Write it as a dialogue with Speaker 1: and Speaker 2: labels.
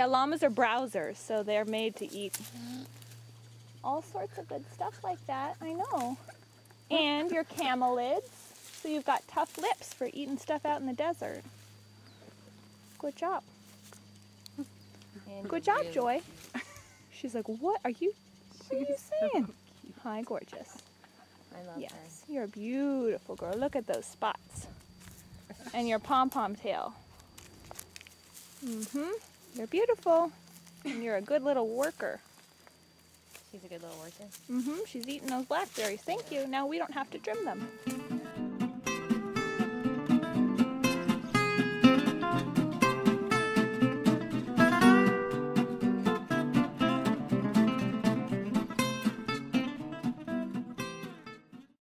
Speaker 1: Yeah, llamas are browsers, so they're made to eat all sorts of good stuff like that. I know. And your camelids, so you've got tough lips for eating stuff out in the desert. Good job.
Speaker 2: And
Speaker 1: Good job. Joy. She's like, what are you, what are you saying? Hi, gorgeous.
Speaker 2: I love
Speaker 1: Yes, you're a beautiful girl. Look at those spots. And your pom-pom tail. Mm-hmm. You're beautiful. And you're a good little worker.
Speaker 2: She's a good little worker.
Speaker 1: Mm-hmm. She's eating those blackberries. Thank you. Now we don't have to trim them.